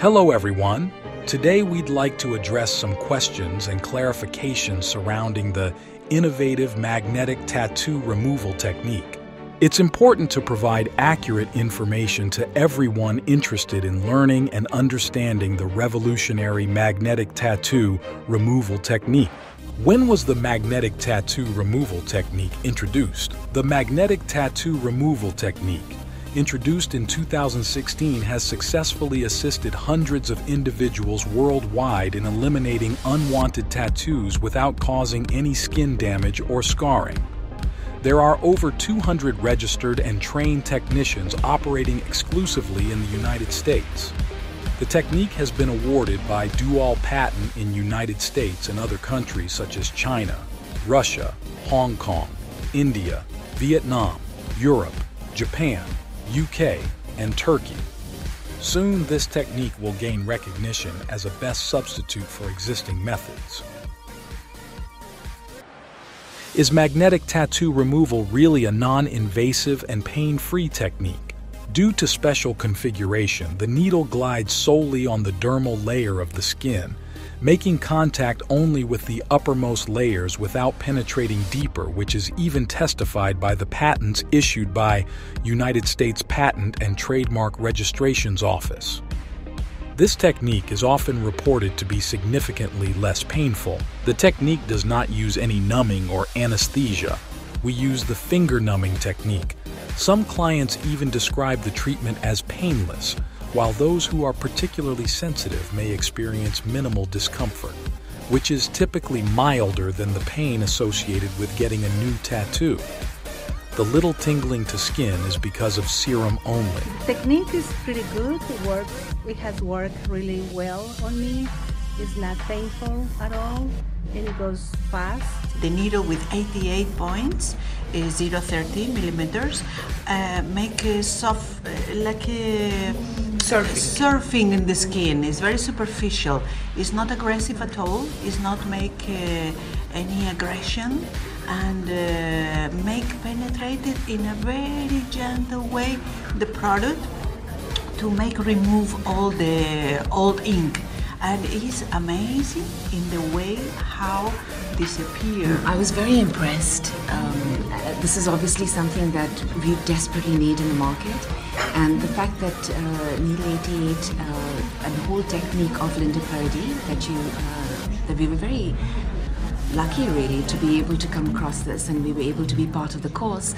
Hello, everyone. Today, we'd like to address some questions and clarifications surrounding the innovative magnetic tattoo removal technique. It's important to provide accurate information to everyone interested in learning and understanding the revolutionary magnetic tattoo removal technique. When was the magnetic tattoo removal technique introduced? The magnetic tattoo removal technique introduced in 2016, has successfully assisted hundreds of individuals worldwide in eliminating unwanted tattoos without causing any skin damage or scarring. There are over 200 registered and trained technicians operating exclusively in the United States. The technique has been awarded by dual patent in United States and other countries such as China, Russia, Hong Kong, India, Vietnam, Europe, Japan, UK, and Turkey. Soon, this technique will gain recognition as a best substitute for existing methods. Is magnetic tattoo removal really a non-invasive and pain-free technique? Due to special configuration, the needle glides solely on the dermal layer of the skin, making contact only with the uppermost layers without penetrating deeper, which is even testified by the patents issued by United States Patent and Trademark Registrations Office. This technique is often reported to be significantly less painful. The technique does not use any numbing or anesthesia. We use the finger numbing technique. Some clients even describe the treatment as painless, while those who are particularly sensitive may experience minimal discomfort, which is typically milder than the pain associated with getting a new tattoo. The little tingling to skin is because of serum only. The Technique is pretty good. It works. It has worked really well on me. It's not painful at all, and it goes fast. The needle with 88 points, is 0.30 millimeters, uh, make a soft, uh, like a surfing. surfing in the skin. It's very superficial. It's not aggressive at all. It's not make uh, any aggression and uh, make penetrated in a very gentle way the product to make remove all the old ink and it's amazing in the way how disappear. I was very impressed. Um, this is obviously something that we desperately need in the market, and the fact that uh, Needle 88 uh, and the whole technique of Linda Paradis that you uh, that we were very lucky really to be able to come across this and we were able to be part of the course.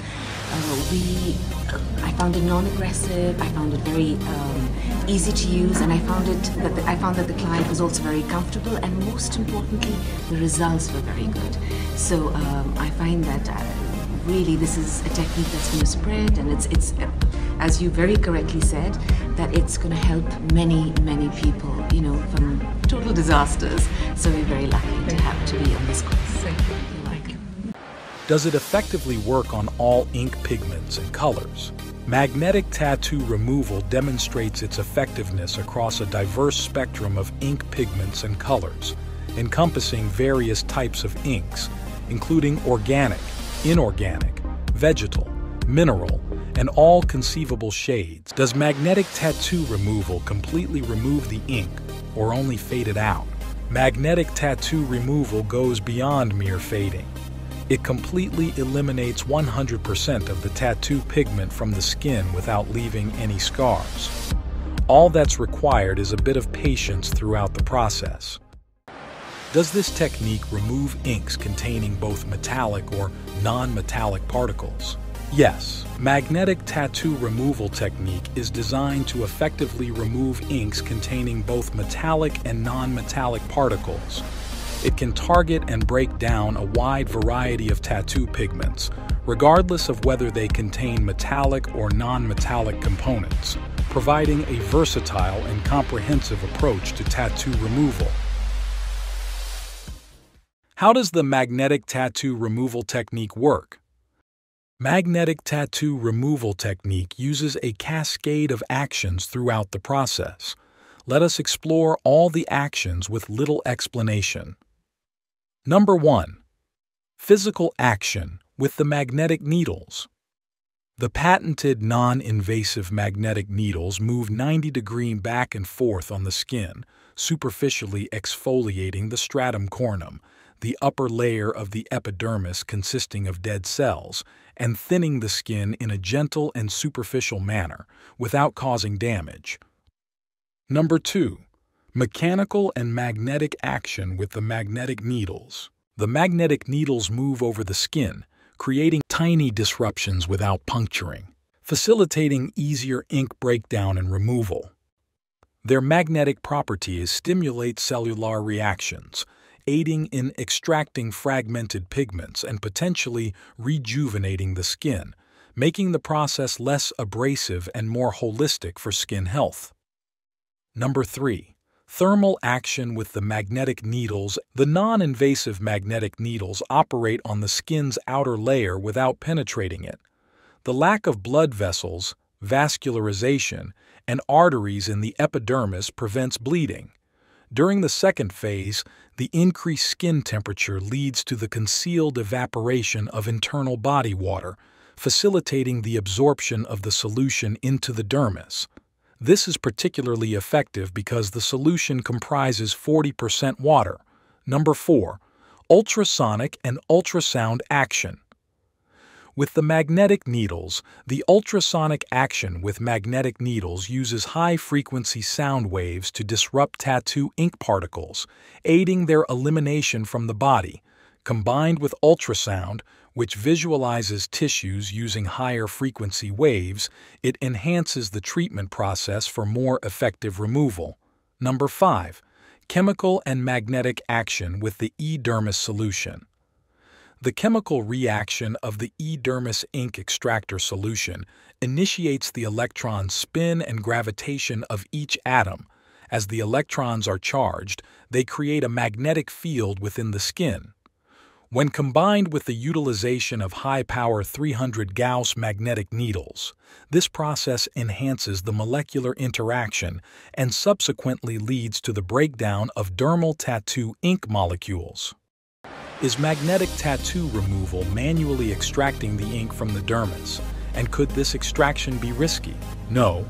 Uh, we, uh, I found it non-aggressive. I found it very um, easy to use, and I found it that the, I found that the client was also very comfortable, and most importantly, the results were very good. So um, I find that. Uh, really, this is a technique that's going to spread, and it's it's uh, as you very correctly said, that it's going to help many, many people, you know, from total disasters. So we're very lucky to have to be on this course. Thank you. Does it effectively work on all ink pigments and colors? Magnetic tattoo removal demonstrates its effectiveness across a diverse spectrum of ink pigments and colors, encompassing various types of inks, including organic, inorganic, vegetal, mineral, and all conceivable shades. Does magnetic tattoo removal completely remove the ink or only fade it out? Magnetic tattoo removal goes beyond mere fading. It completely eliminates 100% of the tattoo pigment from the skin without leaving any scars. All that's required is a bit of patience throughout the process. Does this technique remove inks containing both metallic or non-metallic particles? Yes, magnetic tattoo removal technique is designed to effectively remove inks containing both metallic and non-metallic particles. It can target and break down a wide variety of tattoo pigments, regardless of whether they contain metallic or non-metallic components, providing a versatile and comprehensive approach to tattoo removal. How does the magnetic tattoo removal technique work? Magnetic tattoo removal technique uses a cascade of actions throughout the process. Let us explore all the actions with little explanation. Number 1. Physical action with the magnetic needles. The patented non-invasive magnetic needles move 90 degree back and forth on the skin, superficially exfoliating the stratum corneum, the upper layer of the epidermis consisting of dead cells, and thinning the skin in a gentle and superficial manner without causing damage. Number 2. Mechanical and magnetic action with the magnetic needles. The magnetic needles move over the skin, creating tiny disruptions without puncturing, facilitating easier ink breakdown and removal. Their magnetic properties stimulate cellular reactions, aiding in extracting fragmented pigments and potentially rejuvenating the skin, making the process less abrasive and more holistic for skin health. Number 3. Thermal action with the magnetic needles. The non-invasive magnetic needles operate on the skin's outer layer without penetrating it. The lack of blood vessels, vascularization, and arteries in the epidermis prevents bleeding. During the second phase, the increased skin temperature leads to the concealed evaporation of internal body water, facilitating the absorption of the solution into the dermis. This is particularly effective because the solution comprises 40% water. Number 4. Ultrasonic and ultrasound action. With the magnetic needles, the ultrasonic action with magnetic needles uses high-frequency sound waves to disrupt tattoo ink particles, aiding their elimination from the body. Combined with ultrasound, which visualizes tissues using higher frequency waves, it enhances the treatment process for more effective removal. Number 5. Chemical and magnetic action with the E-dermis solution. The chemical reaction of the E-dermis ink extractor solution initiates the electron spin and gravitation of each atom. As the electrons are charged, they create a magnetic field within the skin. When combined with the utilization of high-power 300 Gauss magnetic needles, this process enhances the molecular interaction and subsequently leads to the breakdown of dermal tattoo ink molecules. Is magnetic tattoo removal manually extracting the ink from the dermis? And could this extraction be risky? No.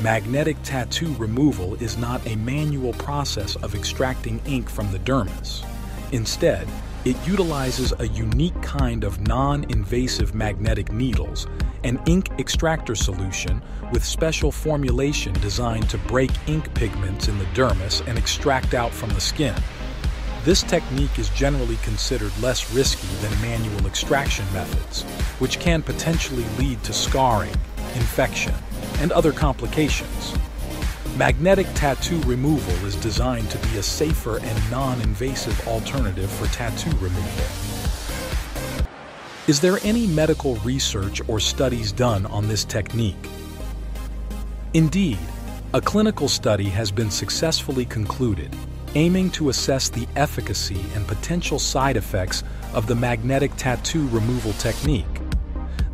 Magnetic tattoo removal is not a manual process of extracting ink from the dermis. Instead, it utilizes a unique kind of non-invasive magnetic needles, an ink extractor solution with special formulation designed to break ink pigments in the dermis and extract out from the skin. This technique is generally considered less risky than manual extraction methods, which can potentially lead to scarring, infection, and other complications. Magnetic tattoo removal is designed to be a safer and non-invasive alternative for tattoo removal. Is there any medical research or studies done on this technique? Indeed, a clinical study has been successfully concluded aiming to assess the efficacy and potential side effects of the magnetic tattoo removal technique.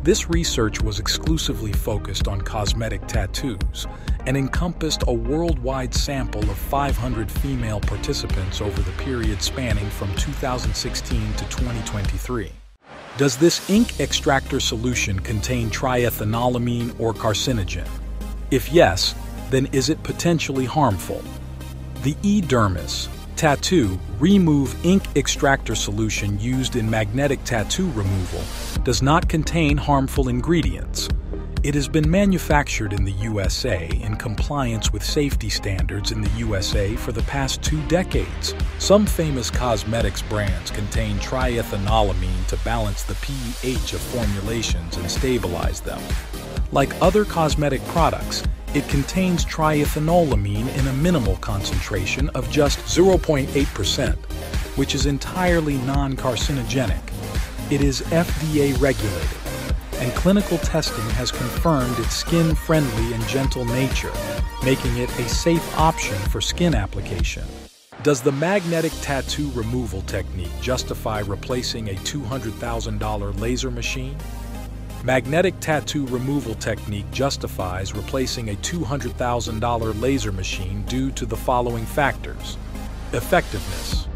This research was exclusively focused on cosmetic tattoos and encompassed a worldwide sample of 500 female participants over the period spanning from 2016 to 2023. Does this ink extractor solution contain triethanolamine or carcinogen? If yes, then is it potentially harmful? The E-dermis tattoo remove ink extractor solution used in magnetic tattoo removal does not contain harmful ingredients. It has been manufactured in the USA in compliance with safety standards in the USA for the past two decades. Some famous cosmetics brands contain triethanolamine to balance the pH of formulations and stabilize them. Like other cosmetic products, it contains triethanolamine in a minimal concentration of just 0.8%, which is entirely non-carcinogenic. It is FDA regulated, and clinical testing has confirmed its skin-friendly and gentle nature, making it a safe option for skin application. Does the magnetic tattoo removal technique justify replacing a $200,000 laser machine? Magnetic tattoo removal technique justifies replacing a $200,000 laser machine due to the following factors. Effectiveness.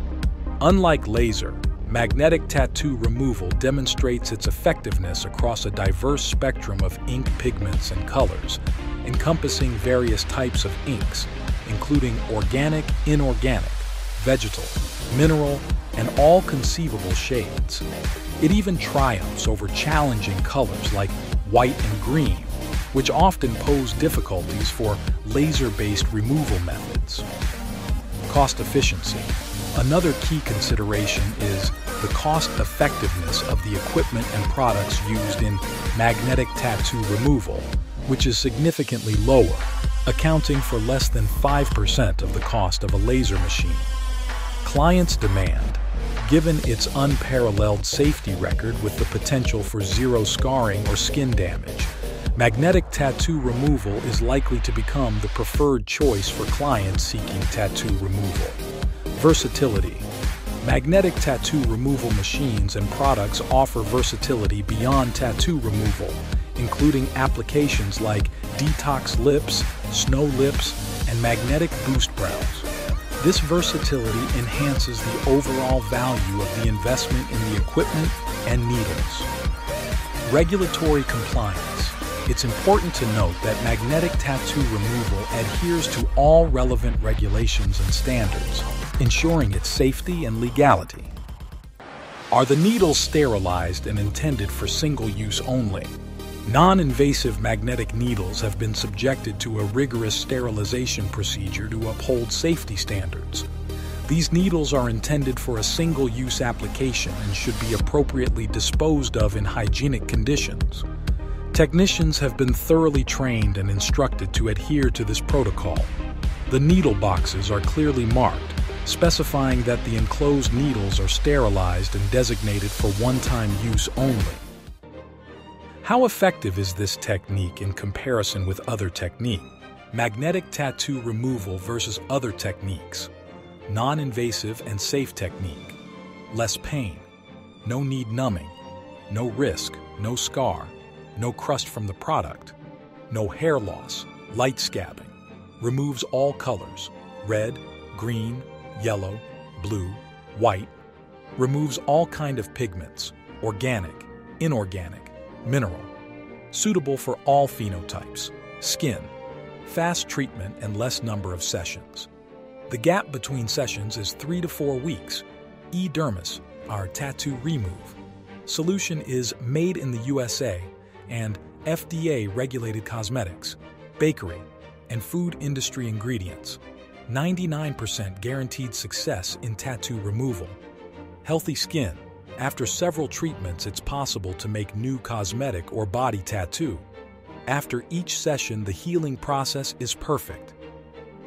Unlike laser, magnetic tattoo removal demonstrates its effectiveness across a diverse spectrum of ink pigments and colors, encompassing various types of inks, including organic, inorganic, vegetal, mineral, and all conceivable shades. It even triumphs over challenging colors like white and green, which often pose difficulties for laser-based removal methods. Cost efficiency. Another key consideration is the cost effectiveness of the equipment and products used in magnetic tattoo removal, which is significantly lower, accounting for less than 5% of the cost of a laser machine. Clients demand, given its unparalleled safety record with the potential for zero scarring or skin damage, magnetic tattoo removal is likely to become the preferred choice for clients seeking tattoo removal. Versatility. Magnetic tattoo removal machines and products offer versatility beyond tattoo removal, including applications like detox lips, snow lips, and magnetic boost brows. This versatility enhances the overall value of the investment in the equipment and needles. Regulatory compliance. It's important to note that magnetic tattoo removal adheres to all relevant regulations and standards, ensuring its safety and legality. Are the needles sterilized and intended for single use only? Non-invasive magnetic needles have been subjected to a rigorous sterilization procedure to uphold safety standards. These needles are intended for a single-use application and should be appropriately disposed of in hygienic conditions. Technicians have been thoroughly trained and instructed to adhere to this protocol. The needle boxes are clearly marked, specifying that the enclosed needles are sterilized and designated for one-time use only. How effective is this technique in comparison with other technique? Magnetic tattoo removal versus other techniques. Non-invasive and safe technique. Less pain. No need numbing. No risk. No scar. No crust from the product. No hair loss. Light scabbing. Removes all colors. Red, green, yellow, blue, white. Removes all kind of pigments. Organic, inorganic mineral, suitable for all phenotypes, skin, fast treatment and less number of sessions. The gap between sessions is 3 to 4 weeks. E-Dermis, our tattoo remove. Solution is made in the USA and FDA regulated cosmetics, bakery, and food industry ingredients. 99% guaranteed success in tattoo removal. Healthy skin, after several treatments, it's possible to make new cosmetic or body tattoo. After each session, the healing process is perfect.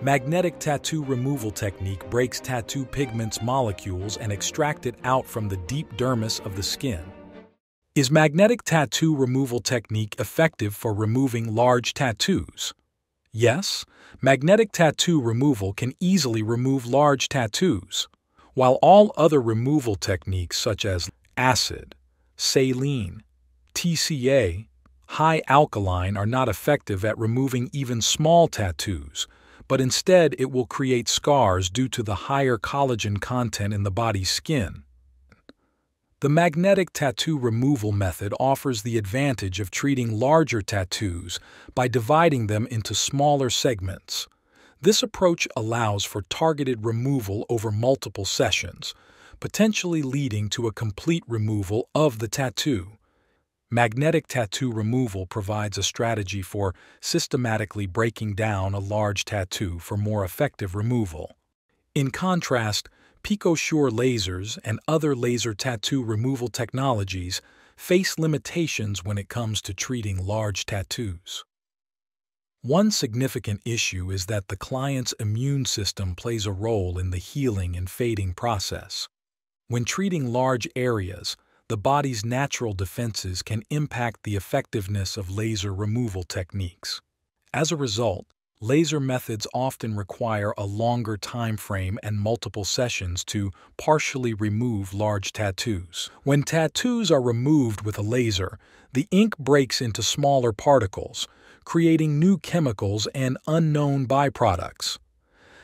Magnetic tattoo removal technique breaks tattoo pigments molecules and extract it out from the deep dermis of the skin. Is magnetic tattoo removal technique effective for removing large tattoos? Yes, magnetic tattoo removal can easily remove large tattoos. While all other removal techniques such as acid, saline, TCA, high alkaline are not effective at removing even small tattoos, but instead it will create scars due to the higher collagen content in the body's skin. The magnetic tattoo removal method offers the advantage of treating larger tattoos by dividing them into smaller segments. This approach allows for targeted removal over multiple sessions, potentially leading to a complete removal of the tattoo. Magnetic tattoo removal provides a strategy for systematically breaking down a large tattoo for more effective removal. In contrast, PicoSure lasers and other laser tattoo removal technologies face limitations when it comes to treating large tattoos. One significant issue is that the client's immune system plays a role in the healing and fading process. When treating large areas, the body's natural defenses can impact the effectiveness of laser removal techniques. As a result, laser methods often require a longer time frame and multiple sessions to partially remove large tattoos. When tattoos are removed with a laser, the ink breaks into smaller particles, creating new chemicals and unknown byproducts.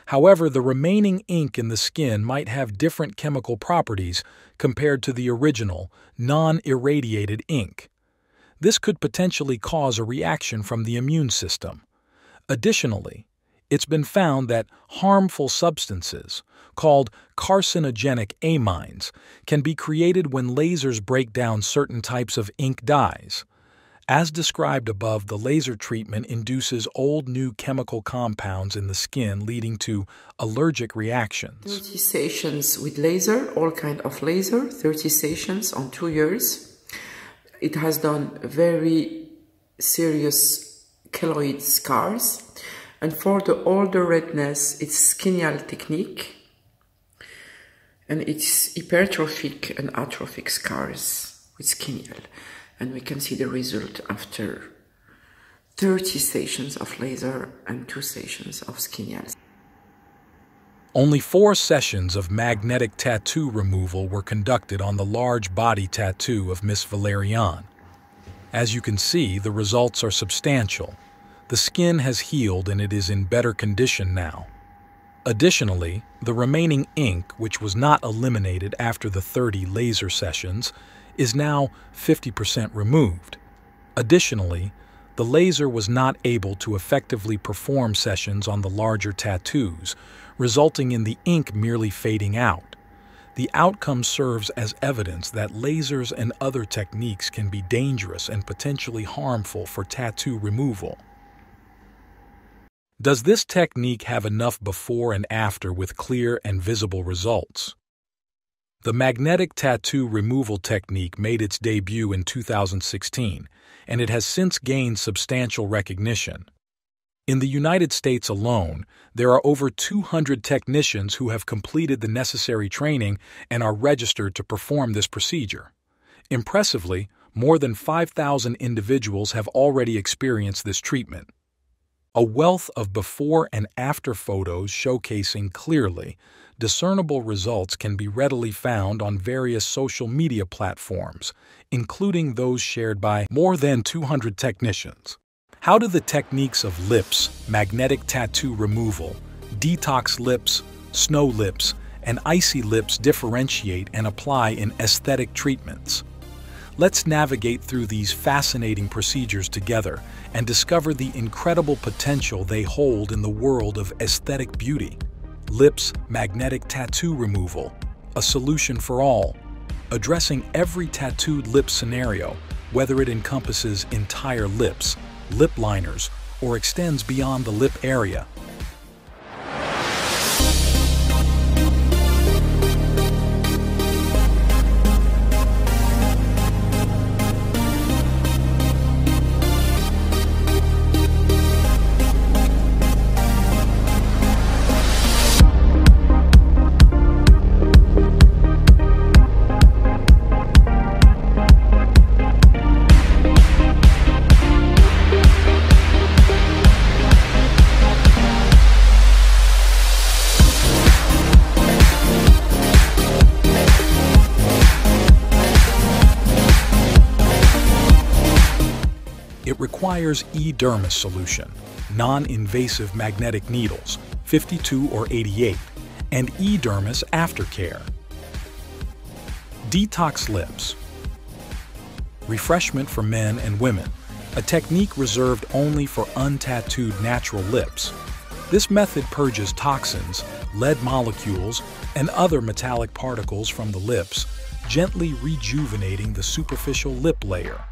However, the remaining ink in the skin might have different chemical properties compared to the original, non irradiated ink. This could potentially cause a reaction from the immune system. Additionally, it's been found that harmful substances, called carcinogenic amines, can be created when lasers break down certain types of ink dyes. As described above, the laser treatment induces old new chemical compounds in the skin leading to allergic reactions. 30 sessions with laser, all kind of laser, 30 sessions on 2 years. It has done very serious keloid scars. And for the older redness, it's Skineal technique. And it's hypertrophic and atrophic scars with Skineal and we can see the result after 30 stations of laser and two stations of skin Skineal. Only four sessions of magnetic tattoo removal were conducted on the large body tattoo of Miss Valerian. As you can see, the results are substantial. The skin has healed and it is in better condition now. Additionally, the remaining ink, which was not eliminated after the 30 laser sessions, is now 50% removed. Additionally, the laser was not able to effectively perform sessions on the larger tattoos, resulting in the ink merely fading out. The outcome serves as evidence that lasers and other techniques can be dangerous and potentially harmful for tattoo removal. Does this technique have enough before and after with clear and visible results? The magnetic tattoo removal technique made its debut in 2016, and it has since gained substantial recognition. In the United States alone, there are over 200 technicians who have completed the necessary training and are registered to perform this procedure. Impressively, more than 5,000 individuals have already experienced this treatment. A wealth of before and after photos showcasing clearly discernible results can be readily found on various social media platforms, including those shared by more than 200 technicians. How do the techniques of lips, magnetic tattoo removal, detox lips, snow lips, and icy lips differentiate and apply in aesthetic treatments? Let's navigate through these fascinating procedures together and discover the incredible potential they hold in the world of aesthetic beauty. Lips Magnetic Tattoo Removal, a solution for all, addressing every tattooed lip scenario, whether it encompasses entire lips, lip liners, or extends beyond the lip area. Requires E-dermis solution, non-invasive magnetic needles, 52 or 88, and E-dermis aftercare. Detox lips. Refreshment for men and women, a technique reserved only for untattooed natural lips. This method purges toxins, lead molecules, and other metallic particles from the lips, gently rejuvenating the superficial lip layer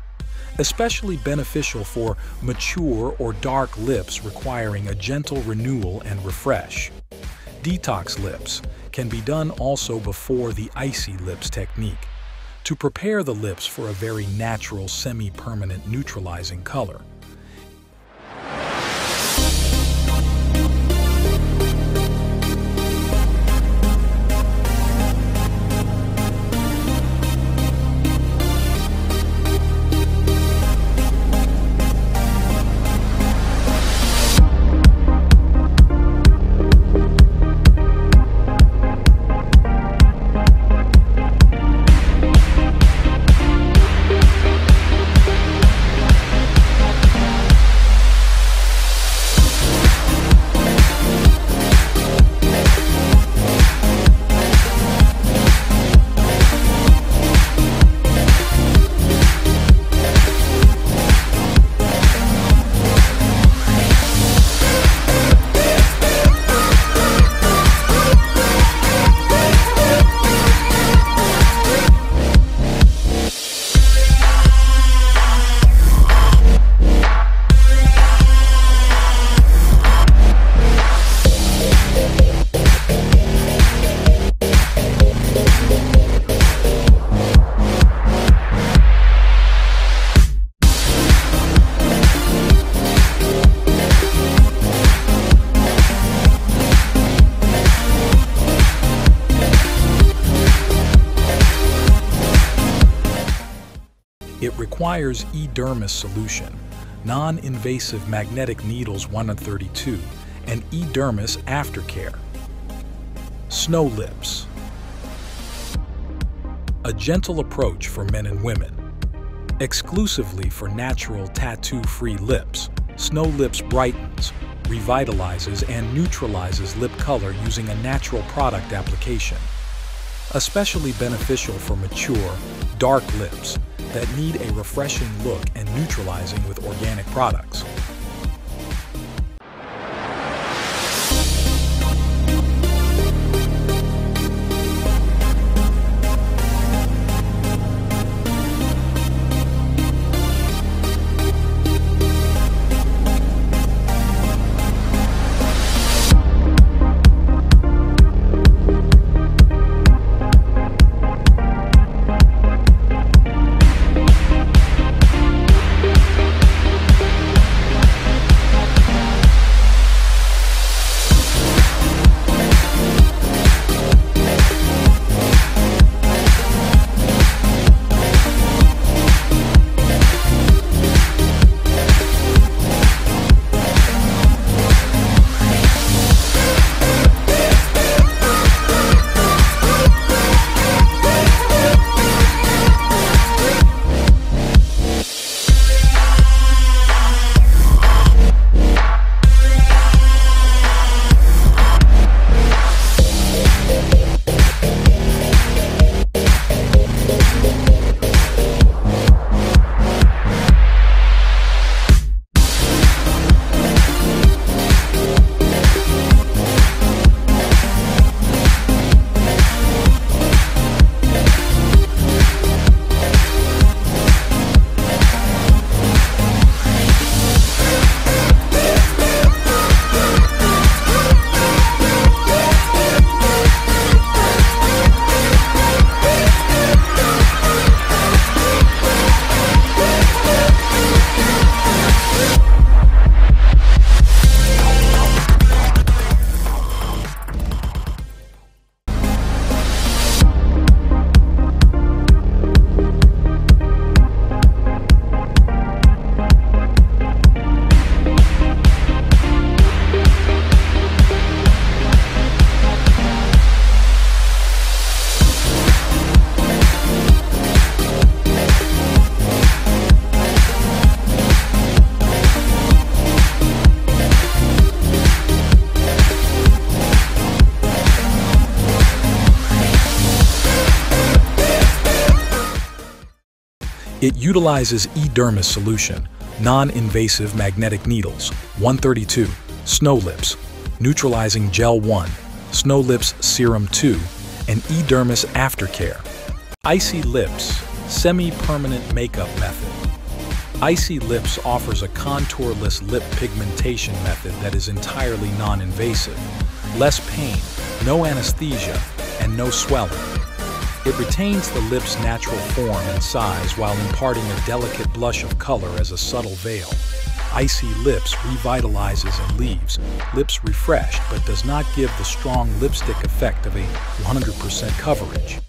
especially beneficial for mature or dark lips requiring a gentle renewal and refresh. Detox lips can be done also before the icy lips technique to prepare the lips for a very natural semi-permanent neutralizing color. Requires eDermis solution, non-invasive magnetic needles 132, and eDermis aftercare. Snow Lips A gentle approach for men and women. Exclusively for natural tattoo-free lips, Snow Lips brightens, revitalizes, and neutralizes lip color using a natural product application. Especially beneficial for mature, dark lips that need a refreshing look and neutralizing with organic products. It utilizes eDermis solution, non-invasive magnetic needles, 132, Snow Lips, Neutralizing Gel 1, Snow Lips Serum 2, and eDermis Aftercare. Icy Lips, Semi-Permanent Makeup Method. Icy Lips offers a contourless lip pigmentation method that is entirely non-invasive, less pain, no anesthesia, and no swelling. It retains the lip's natural form and size while imparting a delicate blush of color as a subtle veil. Icy Lips revitalizes and leaves lips refreshed but does not give the strong lipstick effect of a 100% coverage.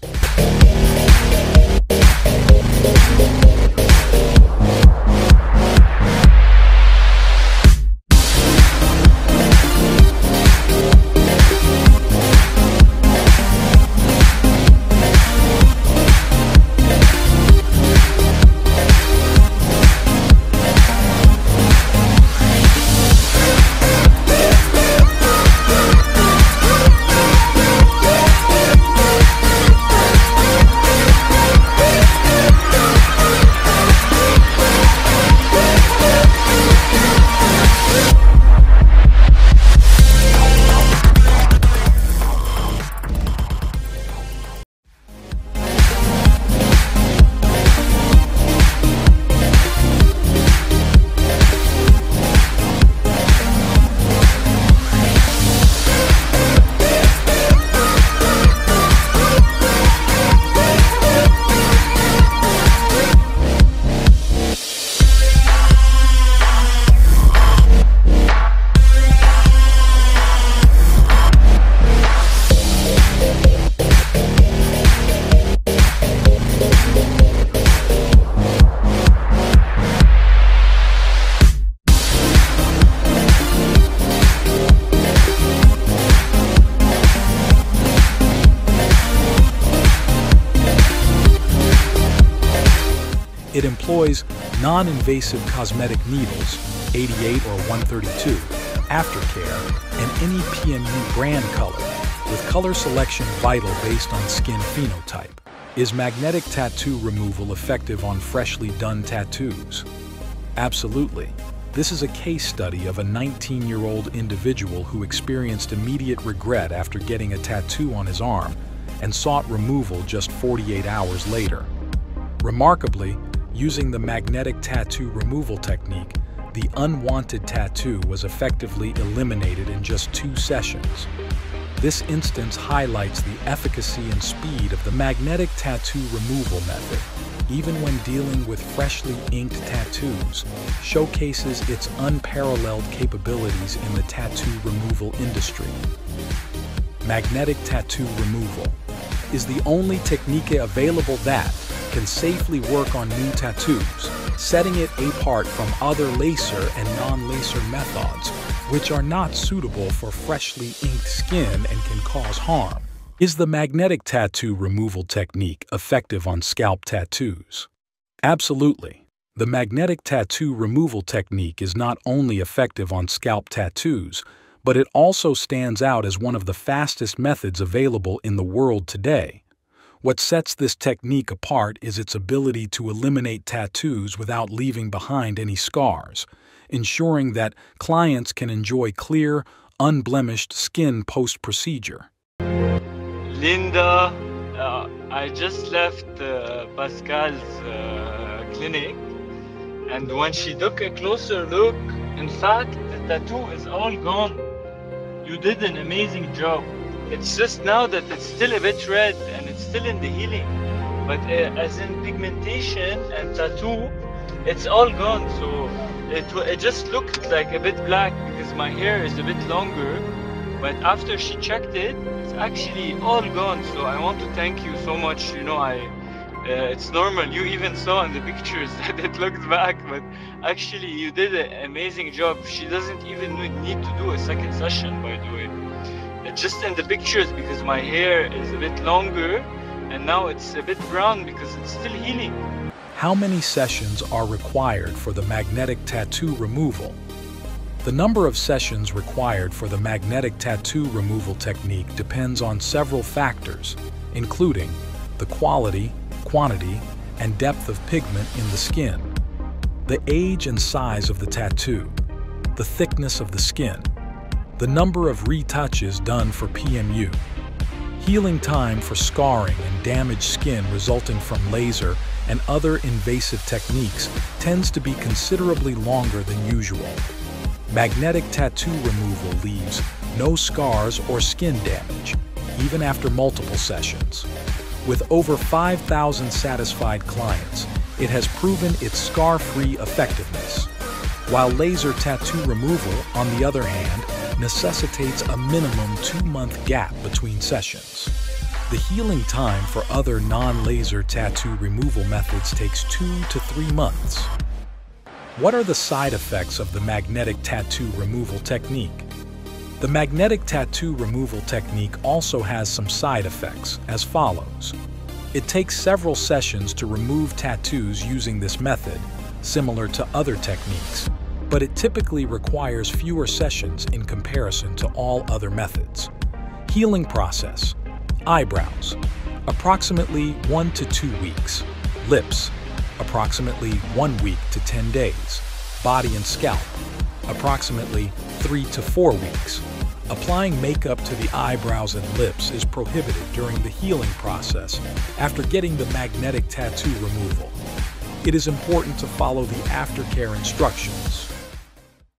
Non-invasive cosmetic needles, 88 or 132, aftercare, and any PMU brand color, with color selection vital based on skin phenotype. Is magnetic tattoo removal effective on freshly done tattoos? Absolutely. This is a case study of a 19-year-old individual who experienced immediate regret after getting a tattoo on his arm and sought removal just 48 hours later. Remarkably, Using the magnetic tattoo removal technique, the unwanted tattoo was effectively eliminated in just two sessions. This instance highlights the efficacy and speed of the magnetic tattoo removal method, even when dealing with freshly inked tattoos, showcases its unparalleled capabilities in the tattoo removal industry. Magnetic tattoo removal is the only technique available that, can safely work on new tattoos, setting it apart from other laser and non-laser methods, which are not suitable for freshly inked skin and can cause harm. Is the magnetic tattoo removal technique effective on scalp tattoos? Absolutely. The magnetic tattoo removal technique is not only effective on scalp tattoos, but it also stands out as one of the fastest methods available in the world today. What sets this technique apart is its ability to eliminate tattoos without leaving behind any scars, ensuring that clients can enjoy clear, unblemished skin post-procedure. Linda, uh, I just left uh, Pascal's uh, clinic and when she took a closer look, in fact, the tattoo is all gone. You did an amazing job. It's just now that it's still a bit red and it's still in the healing. But uh, as in pigmentation and tattoo, it's all gone. So it, it just looked like a bit black because my hair is a bit longer. But after she checked it, it's actually all gone. So I want to thank you so much. You know, I uh, it's normal. You even saw in the pictures that it looked back, but actually you did an amazing job. She doesn't even need to do a second session, by the way just in the pictures because my hair is a bit longer and now it's a bit brown because it's still healing. How many sessions are required for the magnetic tattoo removal? The number of sessions required for the magnetic tattoo removal technique depends on several factors, including the quality, quantity, and depth of pigment in the skin, the age and size of the tattoo, the thickness of the skin, the number of retouches done for PMU, healing time for scarring and damaged skin resulting from laser and other invasive techniques tends to be considerably longer than usual. Magnetic tattoo removal leaves no scars or skin damage, even after multiple sessions. With over 5,000 satisfied clients, it has proven its scar-free effectiveness. While laser tattoo removal, on the other hand, necessitates a minimum two-month gap between sessions. The healing time for other non-laser tattoo removal methods takes two to three months. What are the side effects of the magnetic tattoo removal technique? The magnetic tattoo removal technique also has some side effects, as follows. It takes several sessions to remove tattoos using this method, similar to other techniques, but it typically requires fewer sessions in comparison to all other methods. Healing process. Eyebrows. Approximately 1 to 2 weeks. Lips. Approximately 1 week to 10 days. Body and scalp. Approximately 3 to 4 weeks. Applying makeup to the eyebrows and lips is prohibited during the healing process after getting the magnetic tattoo removal. It is important to follow the aftercare instructions